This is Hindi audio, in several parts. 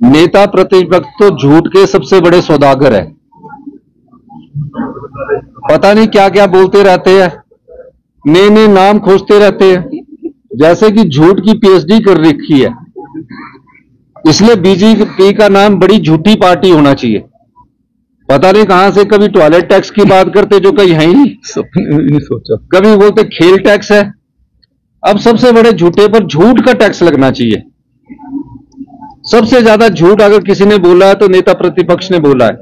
नेता प्रतिपक्ष तो झूठ के सबसे बड़े सौदागर है। पता नहीं क्या क्या बोलते रहते हैं नए नए नाम खोजते रहते हैं जैसे कि झूठ की पीएचडी कर रखी है। इसलिए बीजेपी का नाम बड़ी झूठी पार्टी होना चाहिए। पता नहीं कहाँ से कभी टॉयलेट टैक्स की बात करते जो कहीं है ही नहीं। सोचा। कभी बोलते खेल टैक्स है। अब सबसे बड़े झूठे पर झूठ का टैक्स लगना चाहिए। सबसे ज़्यादा झूठ अगर किसी ने बोला है तो नेता प्रतिपक्ष ने बोला है।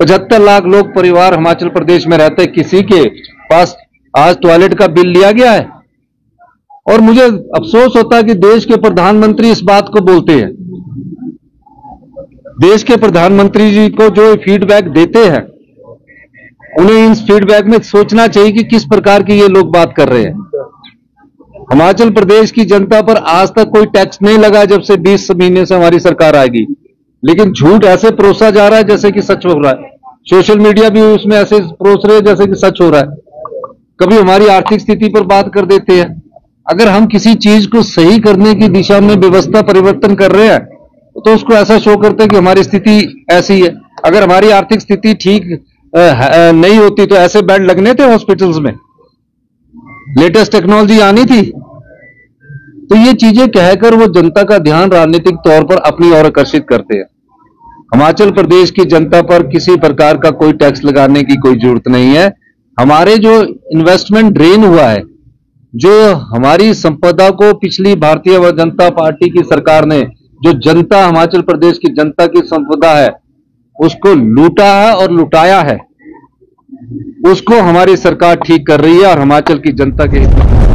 पचहत्तर लाख लोग परिवार हिमाचल प्रदेश में रहते हैं, किसी के पास आज टॉयलेट का बिल लिया गया है। और मुझे अफसोस होता है कि देश के प्रधानमंत्री इस बात को बोलते हैं। देश के प्रधानमंत्री जी को जो फीडबैक देते हैं, उन्हें इस फीडबैक में सोचना चाहिए कि किस प्रकार की ये लोग बात कर रहे हैं। हिमाचल प्रदेश की जनता पर आज तक कोई टैक्स नहीं लगा जब से 20 महीने से हमारी सरकार आएगी। लेकिन झूठ ऐसे परोसा जा रहा है जैसे कि सच हो रहा है। सोशल मीडिया भी उसमें ऐसे परोस रहे जैसे कि सच हो रहा है। कभी हमारी आर्थिक स्थिति पर बात कर देते हैं। अगर हम किसी चीज़ को सही करने की दिशा में व्यवस्था परिवर्तन कर रहे हैं तो उसको ऐसा शो करते हैं कि हमारी स्थिति ऐसी है। अगर हमारी आर्थिक स्थिति ठीक नहीं होती तो ऐसे बेड लगने थे हॉस्पिटल्स में। लेटेस्ट टेक्नोलॉजी आनी थी। तो ये चीज़ें कहकर वो जनता का ध्यान राजनीतिक तौर पर अपनी ओर आकर्षित करते हैं। हिमाचल प्रदेश की जनता पर किसी प्रकार का कोई टैक्स लगाने की कोई ज़रूरत नहीं है। हमारे जो इन्वेस्टमेंट ड्रेन हुआ है, जो हमारी संपदा को पिछली भारतीय जनता पार्टी की सरकार ने, जो जनता, हिमाचल प्रदेश की जनता की संपदा है, उसको लूटा है और लुटाया है। उसको हमारी सरकार ठीक कर रही है और हिमाचल की जनता के हित में